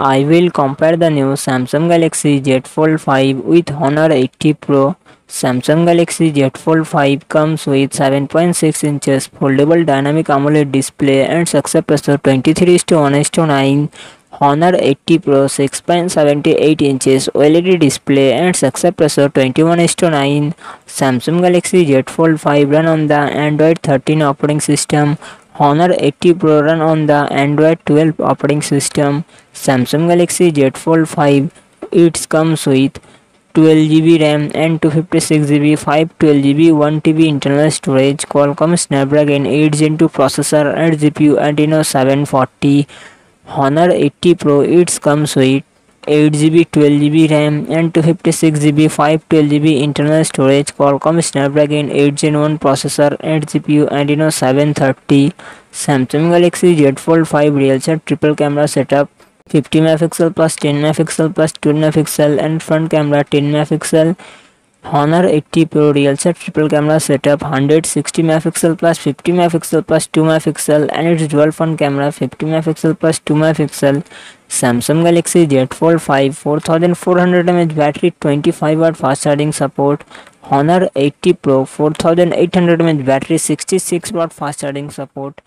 I will compare the new Samsung Galaxy Z Fold 5 with Honor 80 Pro. Samsung Galaxy Z Fold 5 comes with 7.6 inches foldable dynamic AMOLED display and success ratio 23 to 1 to 9. Honor 80 Pro 6.78 inches OLED display and success ratio 21 to 9. Samsung Galaxy Z Fold 5 run on the Android 13 operating system. Honor 80 Pro run on the Android 12 operating system. Samsung Galaxy Z Fold 5 it comes with 12GB RAM and 256GB 512GB 1TB internal storage Qualcomm Snapdragon 8 Gen 2 processor and GPU Adreno 740 Honor 80 Pro it comes with 8GB 12GB RAM and 256GB 512GB internal storage Qualcomm Snapdragon 8 Gen 1 processor and GPU Adreno 730 Samsung Galaxy Z Fold 5 real triple camera setup 50 megapixel plus 10 megapixel plus 12 megapixel and front camera 10 megapixel Honor 80 Pro real set triple camera setup 160 megapixel plus 50 megapixel plus 2 megapixel and its dual front camera 50 megapixel plus 2 megapixel. Samsung Galaxy Z Fold 5 4400 mAh battery 25 watt fast charging support. Honor 80 Pro 4800 mAh battery 66 watt fast charging support